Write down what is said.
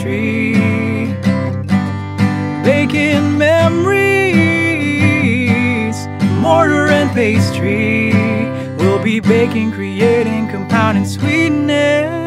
tree Baking memories, mortar and pastry. We'll be baking, creating, compounding sweetness.